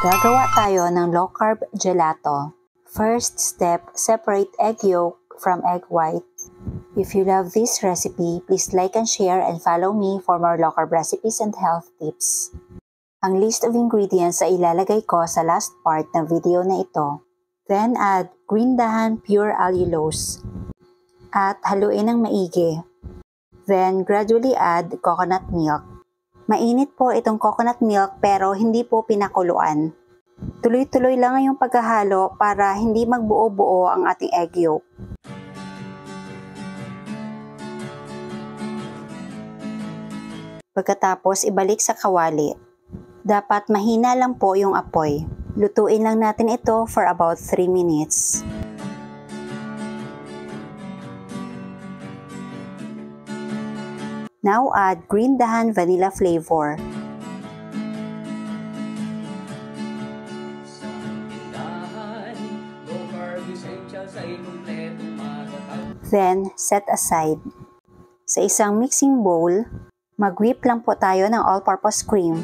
Gagawa tayo ng low carb gelato. First step, separate egg yolk from egg white. If you love this recipe, please like and share and follow me for more low carb recipes and health tips. Ang list of ingredients ay ilalagay ko sa last part ng video na ito. Then add green dahan pure allulose at haluin ng maigi. Then gradually add coconut milk. Mainit po itong coconut milk pero hindi po pinakuluan. Tuloy-tuloy lang yung paghahalo para hindi magbuo-buo ang ating egg yolk. Pagkatapos ibalik sa kawali. Dapat mahina lang po yung apoy. Lutuin lang natin ito for about 3 minutes. Now add green dahan vanilla flavor. Then, set aside. Sa isang mixing bowl, mag-whip lang po tayo ng all-purpose cream.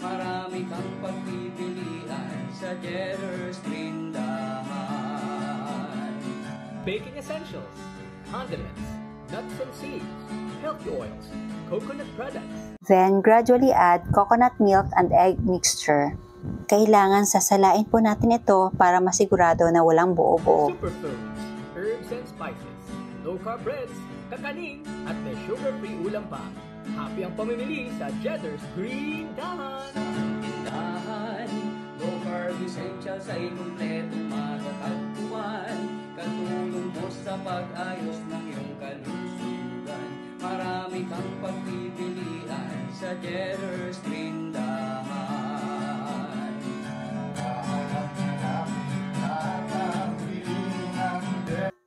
Marami kang pagpipilian sa Jetter's Tindahan Baking essentials, condiments, nuts and seeds, healthy oils, coconut products. Then, gradually add coconut milk and egg mixture. Kailangan sasalain po natin ito para masigurado na walang buo-buo. Superfoods, herbs and spices, low-carb breads, kakaning, at may sugar-free ulam pa. Happy ang pamimili sa Jedder's Green Dahan! Tindahan, low carb essentials ay Katulong mo sa pag-ayos ng iyong kalusugan Marami kang pagpipilian sa Jetter's Tindahan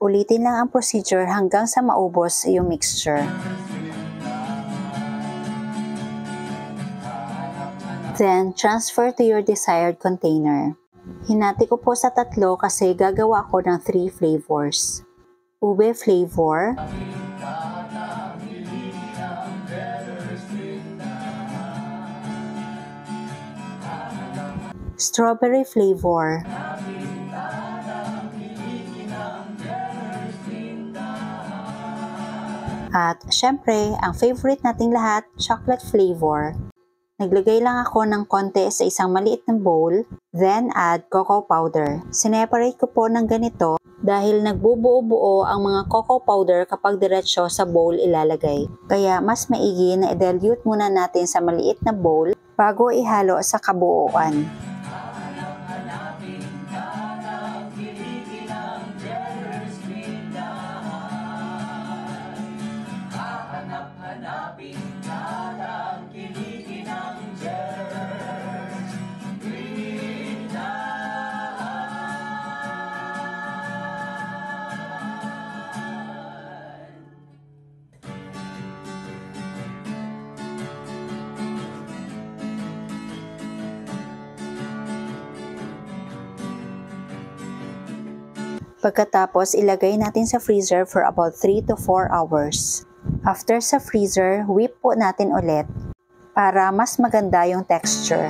Ulitin lang ang procedure hanggang sa maubos yung mixture. Then, transfer to your desired container. Hinati ko po sa tatlo kasi gagawa ako ng three flavors. Ube flavor, strawberry flavor, At syempre, ang favorite nating lahat, chocolate flavor. Naglagay lang ako ng konti sa isang maliit na bowl, then add cocoa powder. Sineparate ko po ng ganito dahil nagbubuo-buo ang mga cocoa powder kapag diretsyo sa bowl ilalagay. Kaya mas maigi na i-dilute muna natin sa maliit na bowl bago ihalo sa kabuuan. Pagkatapos, ilagay natin sa freezer for about 3 to 4 hours. After sa freezer, whip po natin ulit para mas maganda yung texture.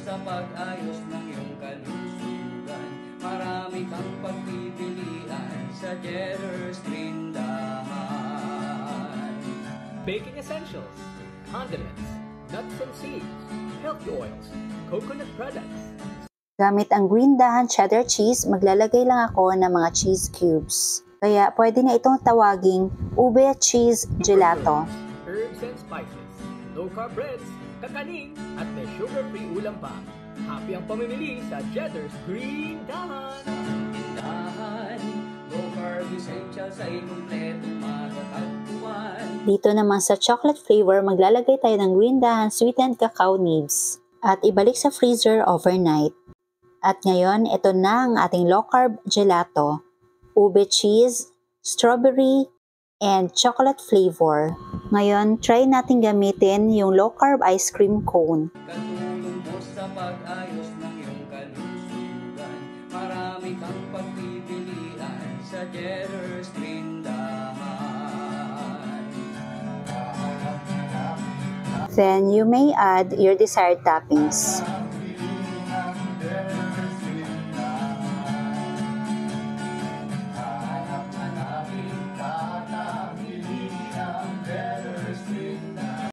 Sa pag-ayos ng iyong kalusugan Marami kang pagpipilian sa Jetter's Tindahan Baking essentials, condiments, nuts and seeds, healthy oils, coconut products. Gamit ang green dahan cheddar cheese, maglalagay lang ako ng mga cheese cubes. Kaya pwede na itong tawaging ube cheese gelato. Herbs and spices, low-carb breads, kakaning, at may sugar-free ulam pa. Happy ang pamimili sa Jedder's Green Dahan! Tindahan, low carb essentials ay matatagpuan Dito naman sa chocolate flavor, maglalagay tayo ng green dahan sweetened cacao nibs at ibalik sa freezer overnight. At ngayon, ito na ang ating low-carb gelato. Ube cheese, strawberry, and chocolate flavor. Ngayon, try natin gamitin yung low-carb ice cream cone. Katulong sa pag-ayos sa Jetter's Tindahan Then you may add your desired toppings.